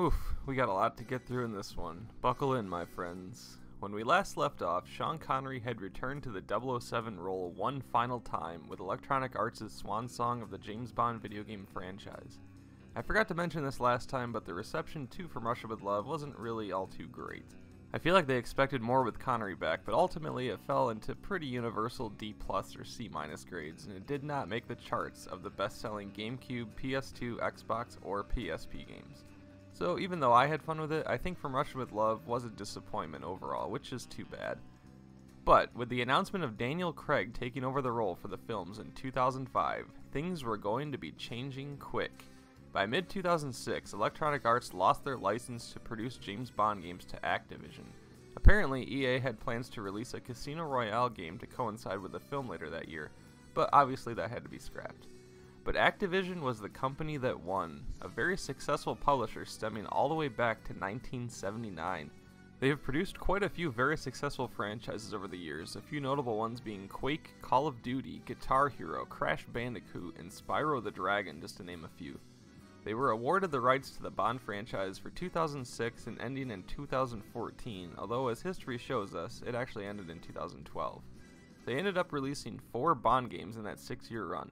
Oof, we got a lot to get through in this one. Buckle in, my friends. When we last left off, Sean Connery had returned to the 007 role one final time with Electronic Arts' swan song of the James Bond video game franchise. I forgot to mention this last time, but the reception to From Russia with Love wasn't really all too great. I feel like they expected more with Connery back, but ultimately it fell into pretty universal D plus or C minus grades, and it did not make the charts of the best selling GameCube, PS2, Xbox, or PSP games. So even though I had fun with it, I think From Russia with Love was a disappointment overall, which is too bad. But with the announcement of Daniel Craig taking over the role for the films in 2005, things were going to be changing quick. By mid 2006, Electronic Arts lost their license to produce James Bond games to Activision. Apparently, EA had plans to release a Casino Royale game to coincide with the film later that year, but obviously that had to be scrapped. But Activision was the company that won, a very successful publisher stemming all the way back to 1979. They have produced quite a few very successful franchises over the years, a few notable ones being Quake, Call of Duty, Guitar Hero, Crash Bandicoot, and Spyro the Dragon, just to name a few. They were awarded the rights to the Bond franchise for 2006 and ending in 2014, although as history shows us, it actually ended in 2012. They ended up releasing four Bond games in that six year run,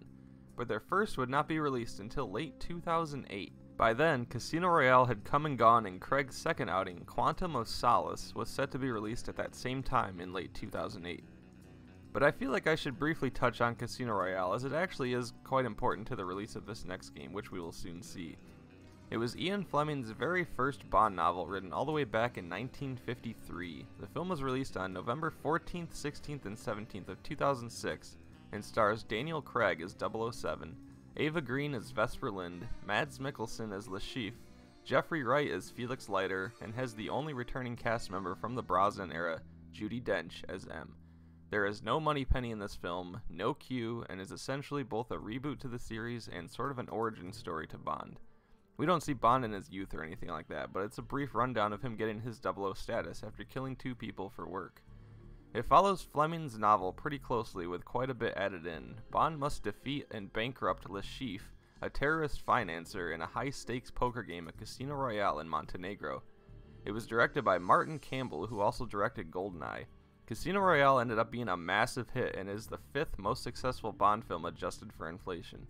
but their first would not be released until late 2008. By then, Casino Royale had come and gone, and Craig's second outing, Quantum of Solace, was set to be released at that same time in late 2008 but I feel like I should briefly touch on Casino Royale as it actually is quite important to the release of this next game, which we will soon see. It was Ian Fleming's very first Bond novel written all the way back in 1953. The film was released on November 14th, 16th, and 17th of 2006 and stars Daniel Craig as 007, Eva Green as Vesper Lynd, Mads Mikkelsen as Chiffre, Jeffrey Wright as Felix Leiter, and has the only returning cast member from the Brosnan era, Judi Dench as M. There is no Moneypenny in this film, no Q, and is essentially both a reboot to the series and sort of an origin story to Bond. We don't see Bond in his youth or anything like that, but it's a brief rundown of him getting his 00 status after killing two people for work. It follows Fleming's novel pretty closely with quite a bit added in. Bond must defeat and bankrupt Chiffre, a terrorist financer in a high stakes poker game at Casino Royale in Montenegro. It was directed by Martin Campbell, who also directed Goldeneye. Casino Royale ended up being a massive hit and is the fifth most successful Bond film adjusted for inflation.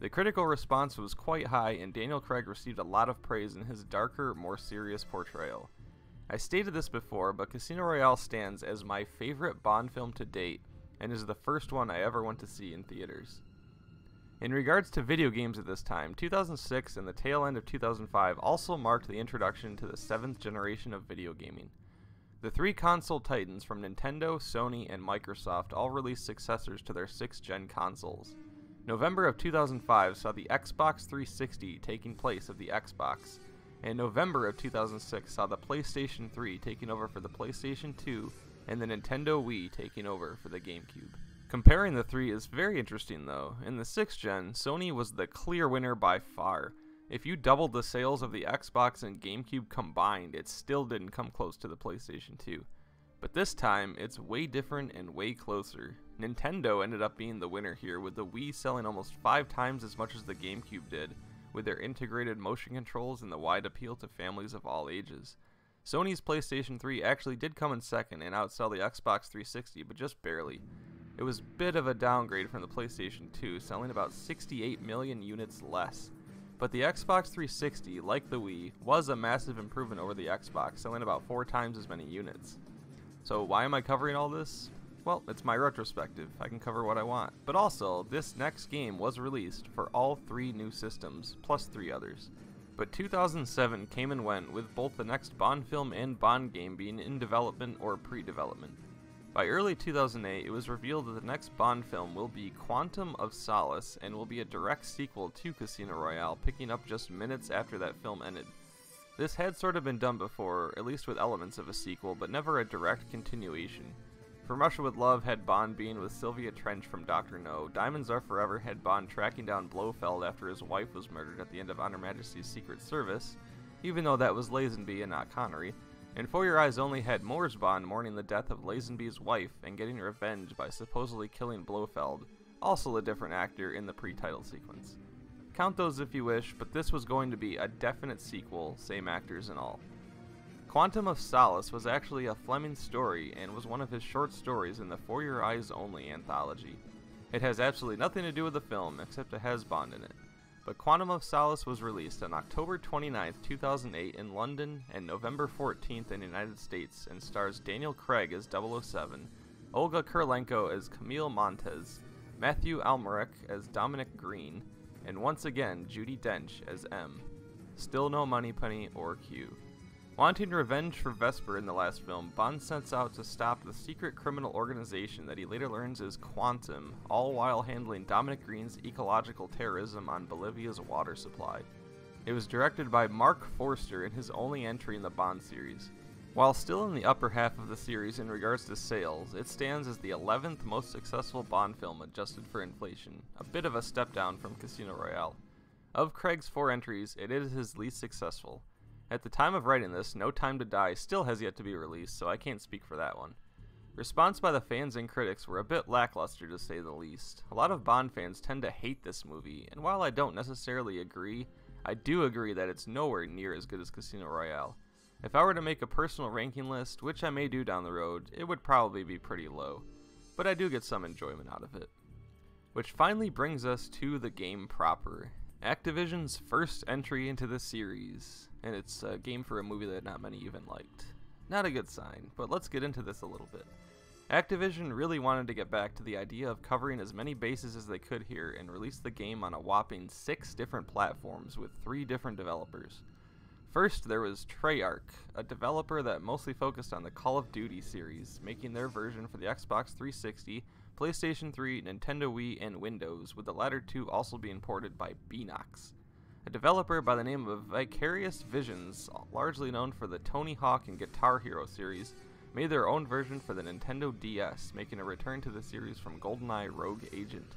The critical response was quite high, and Daniel Craig received a lot of praise in his darker, more serious portrayal. I stated this before, but Casino Royale stands as my favorite Bond film to date, and is the first one I ever went to see in theaters. In regards to video games at this time, 2006 and the tail end of 2005 also marked the introduction to the seventh generation of video gaming. The three console titans from Nintendo, Sony, and Microsoft all released successors to their 6th gen consoles. November of 2005 saw the Xbox 360 taking place of the Xbox, and November of 2006 saw the PlayStation 3 taking over for the PlayStation 2 and the Nintendo Wii taking over for the GameCube. Comparing the three is very interesting though. In the 6th gen, Sony was the clear winner by far, if you doubled the sales of the Xbox and GameCube combined, it still didn't come close to the PlayStation 2. But this time, it's way different and way closer. Nintendo ended up being the winner here, with the Wii selling almost five times as much as the GameCube did, with their integrated motion controls and the wide appeal to families of all ages. Sony's PlayStation 3 actually did come in second and outsell the Xbox 360, but just barely. It was a bit of a downgrade from the PlayStation 2, selling about 68 million units less. But the Xbox 360, like the Wii, was a massive improvement over the Xbox, selling about four times as many units. So why am I covering all this? Well, it's my retrospective. I can cover what I want. But also, this next game was released for all three new systems, plus three others. But 2007 came and went with both the next Bond film and Bond game being in development or pre-development. By early 2008, it was revealed that the next Bond film will be Quantum of Solace and will be a direct sequel to Casino Royale, picking up just minutes after that film ended. This had sort of been done before, at least with elements of a sequel, but never a direct continuation. From Russia with Love had Bond being with Sylvia Trench from Dr. No, Diamonds Are Forever had Bond tracking down Blofeld after his wife was murdered at the end of On Her Majesty's Secret Service, even though that was Lazenby and not Connery, and For Your Eyes Only had Moore's Bond mourning the death of Lazenby's wife and getting revenge by supposedly killing Blofeld, also a different actor in the pre-title sequence. Count those if you wish, but this was going to be a definite sequel, same actors and all. Quantum of Solace was actually a Fleming story and was one of his short stories in the For Your Eyes Only anthology. It has absolutely nothing to do with the film, except it has Bond in it. But Quantum of Solace was released on October 29, 2008 in London and November 14th in the United States and stars Daniel Craig as 007, Olga Kurylenko as Camille Montes, Mathieu Amalric as Dominic Green, and once again Judi Dench as M. Still no Moneypenny or Q. Wanting revenge for Vesper in the last film, Bond sets out to stop the secret criminal organization that he later learns is Quantum, all while handling Dominic Green's ecological terrorism on Bolivia's water supply. It was directed by Marc Forster in his only entry in the Bond series. While still in the upper half of the series in regards to sales, it stands as the 11th most successful Bond film adjusted for inflation, a bit of a step down from Casino Royale. Of Craig's four entries, it is his least successful. At the time of writing this, No Time to Die still has yet to be released, so I can't speak for that one. Response by the fans and critics were a bit lackluster to say the least. A lot of Bond fans tend to hate this movie, and while I don't necessarily agree, I do agree that it's nowhere near as good as Casino Royale. If I were to make a personal ranking list, which I may do down the road, it would probably be pretty low, but I do get some enjoyment out of it. Which finally brings us to the game proper. Activision's first entry into the series, and it's a game for a movie that not many even liked. Not a good sign, but let's get into this a little bit. Activision really wanted to get back to the idea of covering as many bases as they could here and release the game on a whopping six different platforms with three different developers. First, there was Treyarch, a developer that mostly focused on the Call of Duty series, making their version for the Xbox 360 PlayStation 3, Nintendo Wii, and Windows, with the latter two also being ported by Beenox. A developer by the name of Vicarious Visions, largely known for the Tony Hawk and Guitar Hero series, made their own version for the Nintendo DS, making a return to the series from GoldenEye Rogue Agent.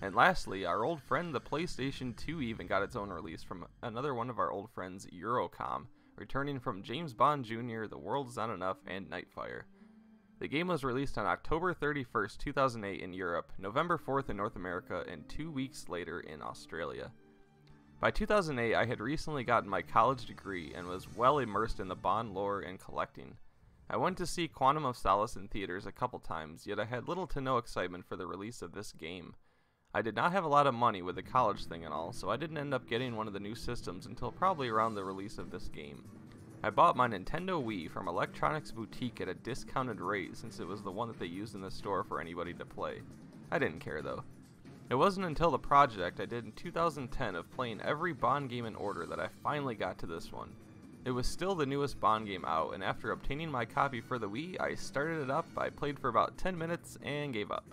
And lastly, our old friend the PlayStation 2 even got its own release from another one of our old friends, Eurocom, returning from James Bond Jr., The World Is Not Enough, and Nightfire. The game was released on October 31st, 2008 in Europe, November 4th in North America, and two weeks later in Australia. By 2008, I had recently gotten my college degree and was well immersed in the Bond lore and collecting. I went to see Quantum of Solace in theaters a couple times, yet I had little to no excitement for the release of this game. I did not have a lot of money with the college thing and all, so I didn't end up getting one of the new systems until probably around the release of this game. I bought my Nintendo Wii from Electronics Boutique at a discounted rate since it was the one that they used in the store for anybody to play. I didn't care though. It wasn't until the project I did in 2010 of playing every Bond game in order that I finally got to this one. It was still the newest Bond game out, and after obtaining my copy for the Wii, I started it up, I played for about 10 minutes, and gave up.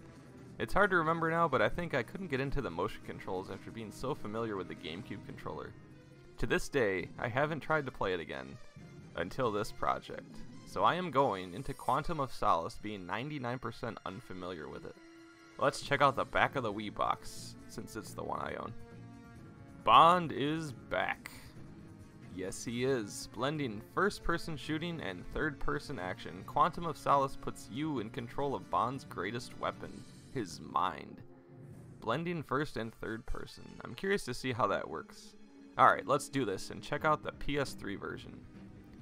It's hard to remember now, but I think I couldn't get into the motion controls after being so familiar with the GameCube controller. To this day, I haven't tried to play it again, until this project, so I am going into Quantum of Solace being 99% unfamiliar with it. Let's check out the back of the Wii box, since it's the one I own. Bond is back. Yes, he is. Blending first person shooting and third person action, Quantum of Solace puts you in control of Bond's greatest weapon, his mind. Blending first and third person. I'm curious to see how that works. Alright, let's do this and check out the PS3 version.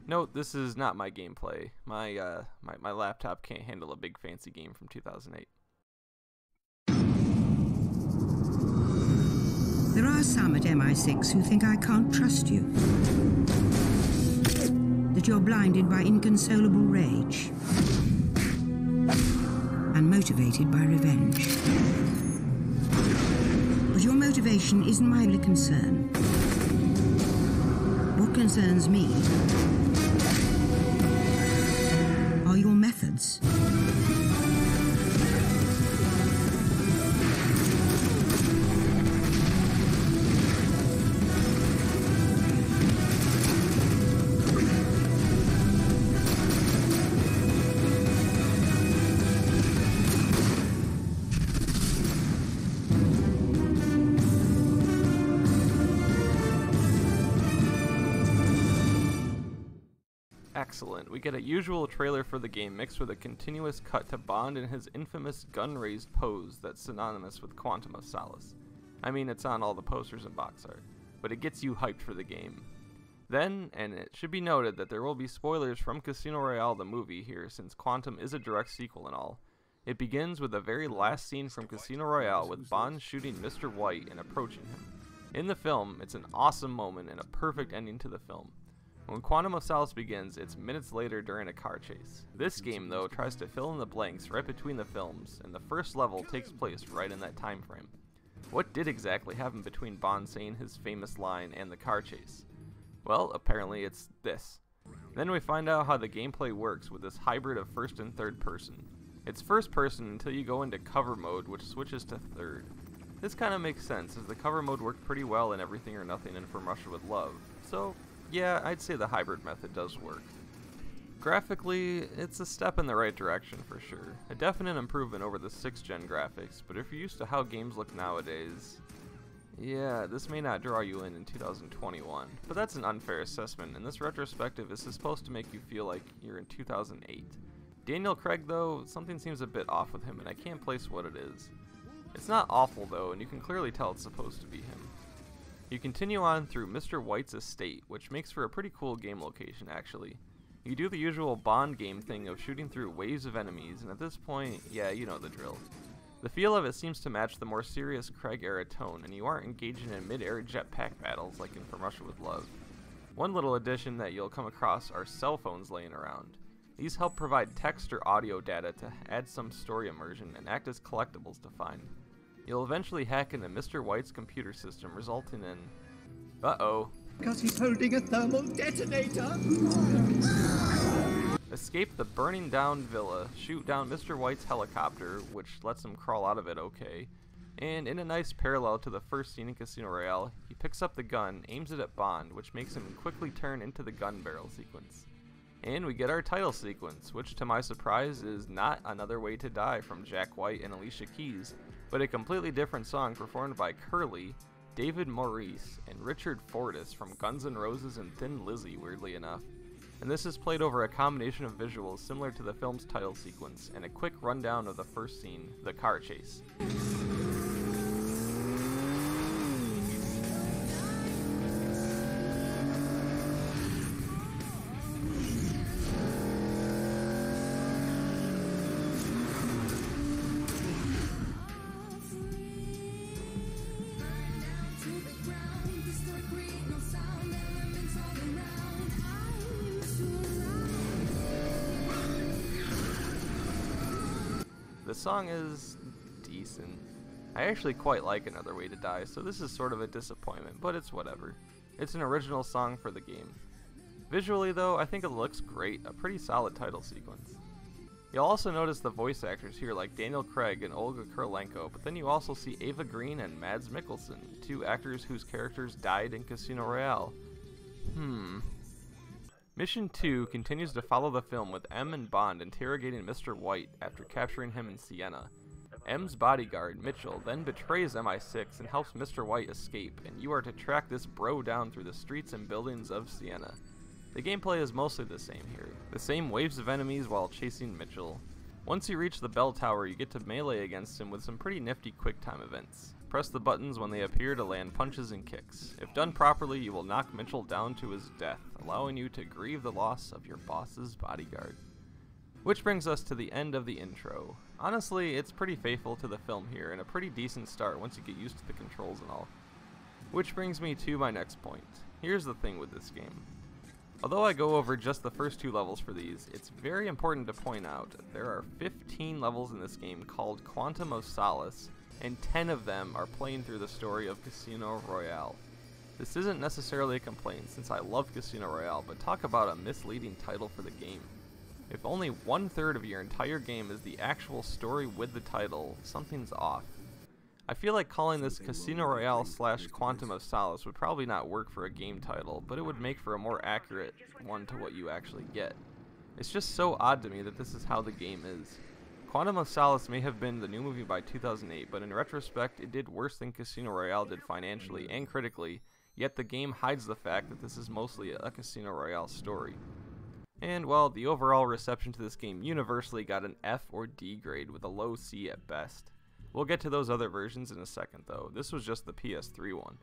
Note, this is not my gameplay. My, uh, my, my laptop can't handle a big fancy game from 2008. There are some at MI6 who think I can't trust you. That you're blinded by inconsolable rage. And motivated by revenge. But your motivation isn't my only concern. What concerns me Excellent. We get a usual trailer for the game mixed with a continuous cut to Bond in his infamous gun raised pose that's synonymous with Quantum of Solace. I mean, it's on all the posters and box art, but it gets you hyped for the game. Then, and it should be noted that there will be spoilers from Casino Royale the movie here since Quantum is a direct sequel and all. It begins with the very last scene from Casino Royale with Bond shooting Mr. White and approaching him. In the film, it's an awesome moment and a perfect ending to the film. When Quantum of Solace begins, it's minutes later during a car chase. This game, though, tries to fill in the blanks right between the films, and the first level takes place right in that time frame. What did exactly happen between Bond saying his famous line and the car chase? Well, apparently it's this. Then we find out how the gameplay works with this hybrid of first and third person. It's first person until you go into cover mode, which switches to third. This kind of makes sense, as the cover mode worked pretty well in Everything or Nothing and From Russia with Love, so yeah, I'd say the hybrid method does work. Graphically, it's a step in the right direction for sure. A definite improvement over the 6th gen graphics, but if you're used to how games look nowadays, yeah, this may not draw you in in 2021. But that's an unfair assessment, and this retrospective is supposed to make you feel like you're in 2008. Daniel Craig, though, something seems a bit off with him, and I can't place what it is. It's not awful, though, and you can clearly tell it's supposed to be him. You continue on through Mr. White's estate, which makes for a pretty cool game location, actually. You do the usual Bond game thing of shooting through waves of enemies, and at this point, yeah, you know the drill. The feel of it seems to match the more serious Craig era tone, and you aren't engaging in mid-air jetpack battles like in From Russia with Love. One little addition that you'll come across are cell phones laying around. These help provide text or audio data to add some story immersion and act as collectibles to find. You'll eventually hack into Mr. White's computer system, resulting in. Uh oh. Because he's holding a thermal detonator! Escape the burning down villa, shoot down Mr. White's helicopter, which lets him crawl out of it okay, and in a nice parallel to the first scene in Casino Royale, he picks up the gun, aims it at Bond, which makes him quickly turn into the gun barrel sequence. And we get our title sequence, which to my surprise is not Another Way to Die from Jack White and Alicia Keys, but a completely different song performed by Kerli, David Maurice, and Richard Fortus from Guns N' Roses and Thin Lizzy, weirdly enough. And this is played over a combination of visuals similar to the film's title sequence, and a quick rundown of the first scene, the car chase. The song is decent. I actually quite like Another Way to Die, so this is sort of a disappointment, but it's whatever. It's an original song for the game. Visually, though, I think it looks great, a pretty solid title sequence. You'll also notice the voice actors here like Daniel Craig and Olga Kurylenko, but then you also see Eva Green and Mads Mikkelsen, two actors whose characters died in Casino Royale. Hmm. Mission 2 continues to follow the film with M and Bond interrogating Mr. White after capturing him in Siena. M's bodyguard, Mitchell, then betrays MI6 and helps Mr. White escape, and you are to track this bro down through the streets and buildings of Siena. The gameplay is mostly the same here, the same waves of enemies while chasing Mitchell. Once you reach the bell tower, you get to melee against him with some pretty nifty quick time events. Press the buttons when they appear to land punches and kicks. If done properly, you will knock Mitchell down to his death, allowing you to grieve the loss of your boss's bodyguard. Which brings us to the end of the intro. Honestly, it's pretty faithful to the film here, and a pretty decent start once you get used to the controls and all. Which brings me to my next point. Here's the thing with this game. Although I go over just the first two levels for these, it's very important to point out there are 15 levels in this game called Quantum of Solace, and 10 of them are playing through the story of Casino Royale. This isn't necessarily a complaint since I love Casino Royale, but talk about a misleading title for the game. If only one third of your entire game is the actual story with the title, something's off. I feel like calling this Casino Royale slash Quantum of Solace would probably not work for a game title, but it would make for a more accurate one to what you actually get. It's just so odd to me that this is how the game is. Quantum of Solace may have been the new movie by 2008, but in retrospect, it did worse than Casino Royale did financially and critically, yet the game hides the fact that this is mostly a Casino Royale story. And well, the overall reception to this game universally got an F or D grade with a low C at best. We'll get to those other versions in a second though, this was just the PS3 one.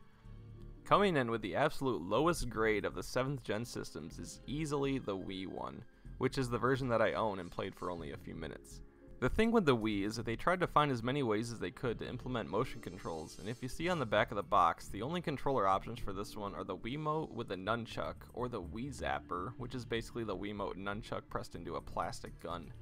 Coming in with the absolute lowest grade of the 7th gen systems is easily the Wii one, which is the version that I own and played for only a few minutes. The thing with the Wii is that they tried to find as many ways as they could to implement motion controls, and if you see on the back of the box, the only controller options for this one are the Wiimote with the nunchuck, or the Wii Zapper, which is basically the Wiimote nunchuck pressed into a plastic gun.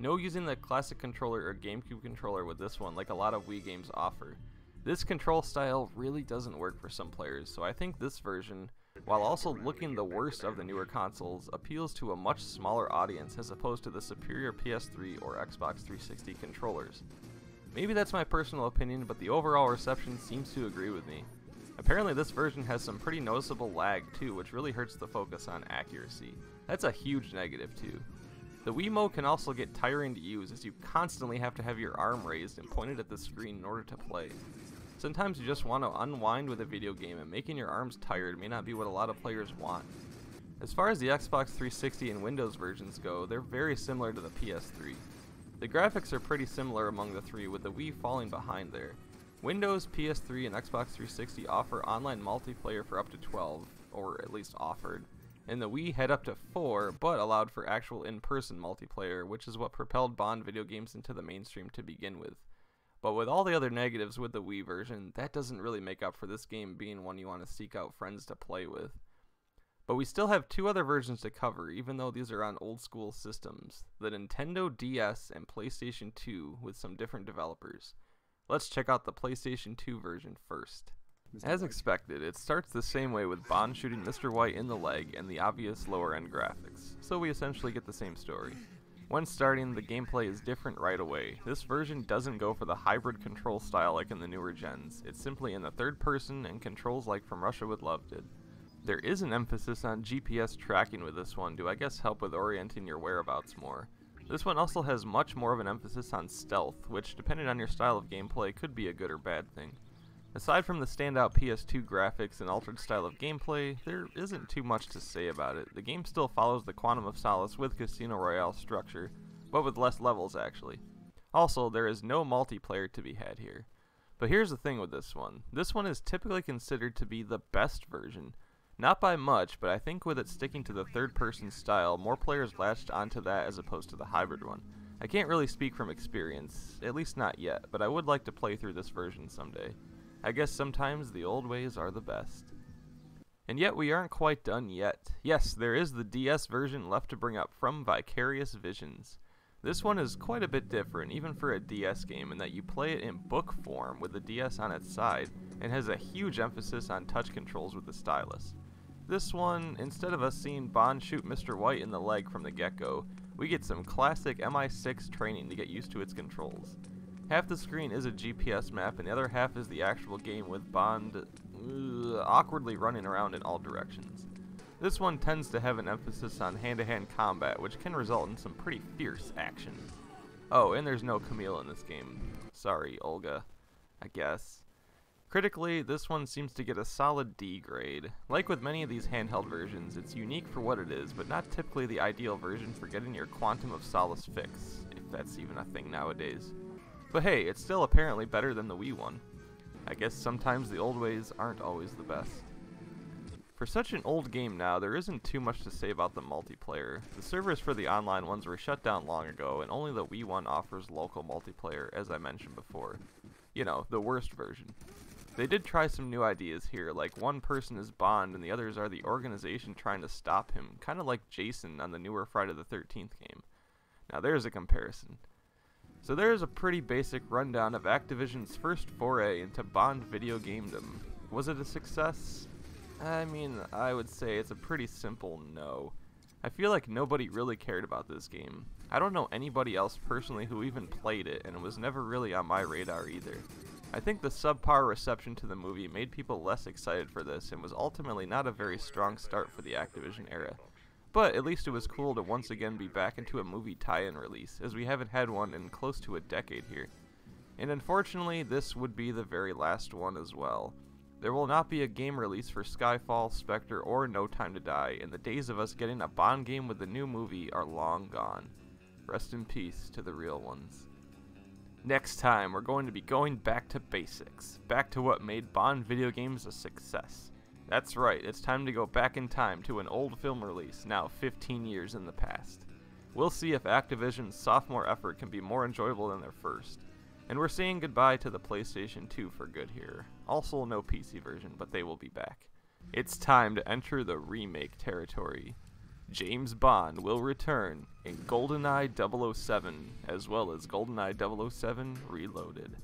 No using the classic controller or GameCube controller with this one like a lot of Wii games offer. This control style really doesn't work for some players, so I think this version, while also looking the worst of the newer consoles, appeals to a much smaller audience as opposed to the superior PS3 or Xbox 360 controllers. Maybe that's my personal opinion, but the overall reception seems to agree with me. Apparently this version has some pretty noticeable lag too, which really hurts the focus on accuracy. That's a huge negative too. The Wiimote can also get tiring to use as you constantly have to have your arm raised and pointed at the screen in order to play. Sometimes you just want to unwind with a video game and making your arms tired may not be what a lot of players want. As far as the Xbox 360 and Windows versions go, they're very similar to the PS3. The graphics are pretty similar among the three with the Wii falling behind there. Windows, PS3, and Xbox 360 offer online multiplayer for up to 12, or at least offered, and the Wii had up to 4, but allowed for actual in-person multiplayer, which is what propelled Bond video games into the mainstream to begin with. But with all the other negatives with the Wii version, that doesn't really make up for this game being one you want to seek out friends to play with. But we still have two other versions to cover, even though these are on old school systems the Nintendo DS and PlayStation 2 with some different developers. Let's check out the PlayStation 2 version first. As expected, it starts the same way with Bond shooting Mr. White in the leg and the obvious lower end graphics, so we essentially get the same story. When starting, the gameplay is different right away. This version doesn't go for the hybrid control style like in the newer gens, it's simply in the third person and controls like From Russia with Love did. There is an emphasis on GPS tracking with this one to I guess help with orienting your whereabouts more. This one also has much more of an emphasis on stealth, which depending on your style of gameplay could be a good or bad thing. Aside from the standout PS2 graphics and altered style of gameplay, there isn't too much to say about it. The game still follows the Quantum of Solace with Casino Royale structure, but with less levels actually. Also, there is no multiplayer to be had here. But here's the thing with this one. This one is typically considered to be the best version. Not by much, but I think with it sticking to the third person style, more players latched onto that as opposed to the hybrid one. I can't really speak from experience, at least not yet, but I would like to play through this version someday. I guess sometimes the old ways are the best. And yet we aren't quite done yet. Yes, there is the DS version left to bring up from Vicarious Visions. This one is quite a bit different, even for a DS game, in that you play it in book form with the DS on its side, and has a huge emphasis on touch controls with the stylus. This one, instead of us seeing Bond shoot Mr. White in the leg from the get-go, we get some classic MI6 training to get used to its controls. Half the screen is a GPS map, and the other half is the actual game with Bond uh, awkwardly running around in all directions. This one tends to have an emphasis on hand-to-hand -hand combat, which can result in some pretty fierce action. Oh, and there's no Camille in this game. Sorry, Olga. I guess. Critically, this one seems to get a solid D grade. Like with many of these handheld versions, it's unique for what it is, but not typically the ideal version for getting your Quantum of Solace fix, if that's even a thing nowadays. But hey, it's still apparently better than the Wii one. I guess sometimes the old ways aren't always the best. For such an old game now, there isn't too much to say about the multiplayer. The servers for the online ones were shut down long ago, and only the Wii one offers local multiplayer, as I mentioned before. You know, the worst version. They did try some new ideas here, like one person is Bond and the others are the organization trying to stop him, kind of like Jason on the newer Friday the 13th game. Now there's a comparison. So there's a pretty basic rundown of Activision's first foray into Bond video gamedom. Was it a success? I mean, I would say it's a pretty simple no. I feel like nobody really cared about this game. I don't know anybody else personally who even played it, and it was never really on my radar either. I think the subpar reception to the movie made people less excited for this, and was ultimately not a very strong start for the Activision era. But at least it was cool to once again be back into a movie tie-in release, as we haven't had one in close to a decade here. And unfortunately, this would be the very last one as well. There will not be a game release for Skyfall, Spectre, or No Time to Die, and the days of us getting a Bond game with the new movie are long gone. Rest in peace to the real ones. Next time, we're going to be going back to basics, back to what made Bond video games a success. That's right, it's time to go back in time to an old film release, now 15 years in the past. We'll see if Activision's sophomore effort can be more enjoyable than their first. And we're saying goodbye to the PlayStation 2 for good here. Also, no PC version, but they will be back. It's time to enter the remake territory. James Bond will return in GoldenEye 007, as well as GoldenEye 007 Reloaded.